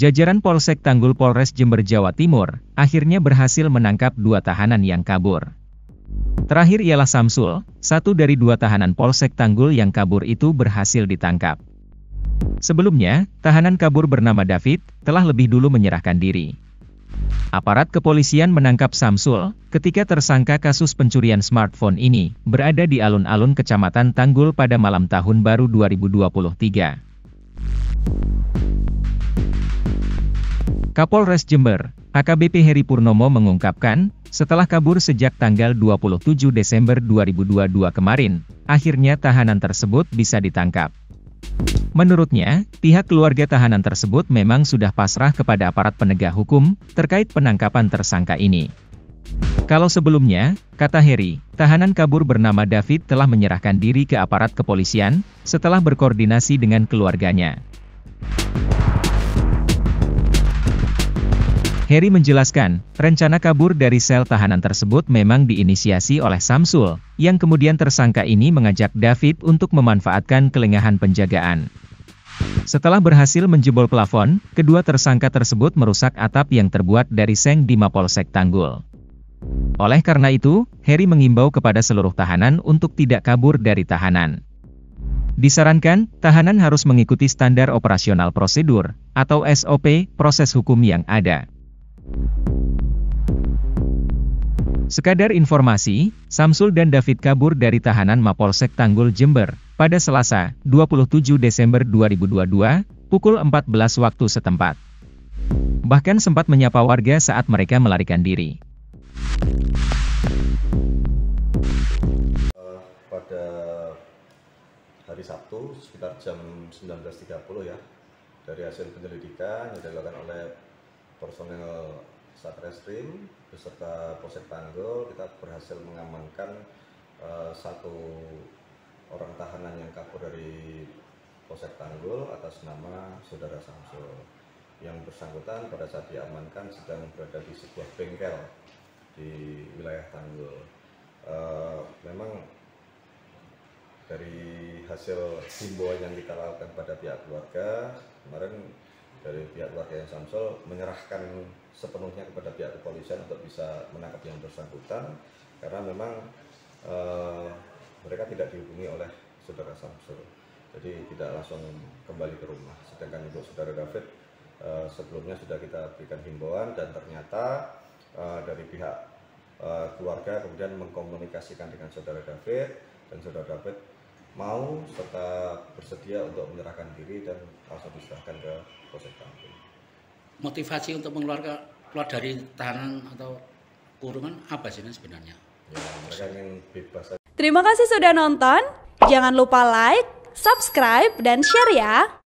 jajaran Polsek Tanggul Polres Jember Jawa Timur, akhirnya berhasil menangkap dua tahanan yang kabur. Terakhir ialah Samsul, satu dari dua tahanan Polsek Tanggul yang kabur itu berhasil ditangkap. Sebelumnya, tahanan kabur bernama David, telah lebih dulu menyerahkan diri. Aparat kepolisian menangkap Samsul, ketika tersangka kasus pencurian smartphone ini, berada di alun-alun kecamatan Tanggul pada malam tahun baru 2023. Kapolres Jember, AKBP Heri Purnomo mengungkapkan, setelah kabur sejak tanggal 27 Desember 2022 kemarin, akhirnya tahanan tersebut bisa ditangkap. Menurutnya, pihak keluarga tahanan tersebut memang sudah pasrah kepada aparat penegak hukum, terkait penangkapan tersangka ini. Kalau sebelumnya, kata Heri, tahanan kabur bernama David telah menyerahkan diri ke aparat kepolisian, setelah berkoordinasi dengan keluarganya. Heri menjelaskan, rencana kabur dari sel tahanan tersebut memang diinisiasi oleh Samsul, yang kemudian tersangka ini mengajak David untuk memanfaatkan kelengahan penjagaan. Setelah berhasil menjebol plafon, kedua tersangka tersebut merusak atap yang terbuat dari seng di Mapolsek Tanggul. Oleh karena itu, Heri mengimbau kepada seluruh tahanan untuk tidak kabur dari tahanan. Disarankan, tahanan harus mengikuti standar operasional prosedur, atau SOP, proses hukum yang ada. Sekadar informasi, Samsul dan David kabur dari tahanan Mapolsek Tanggul Jember, pada Selasa, 27 Desember 2022, pukul 14 waktu setempat. Bahkan sempat menyapa warga saat mereka melarikan diri. pada hari Sabtu sekitar jam 19.30 ya, dari hasil penyelidikan yang dilakukan oleh personel Satreskrim beserta Polsek Tanggul kita berhasil mengamankan uh, satu orang tahanan yang kabur dari Polsek Tanggul atas nama Saudara Samsul. Yang bersangkutan pada saat diamankan sedang berada di sebuah bengkel di wilayah Tanggul. Uh, memang dari hasil himbauan yang kita lakukan pada pihak keluarga kemarin dari pihak keluarga yang Samsul menyerahkan sepenuhnya kepada pihak kepolisian untuk bisa menangkap yang bersangkutan karena memang e, mereka tidak dihubungi oleh saudara Samsul jadi tidak langsung kembali ke rumah. Sedangkan untuk saudara David e, sebelumnya sudah kita berikan himbauan dan ternyata e, dari pihak keluarga kemudian mengkomunikasikan dengan saudara David dan saudara David mau serta bersedia untuk menyerahkan diri dan langsung diserahkan ke Polsek Tampil. Motivasi untuk mengeluarkan keluar dari tahanan atau kurungan apa sih sebenarnya? Ya, mereka ingin bebas. Terima kasih sudah nonton. Jangan lupa like, subscribe, dan share ya.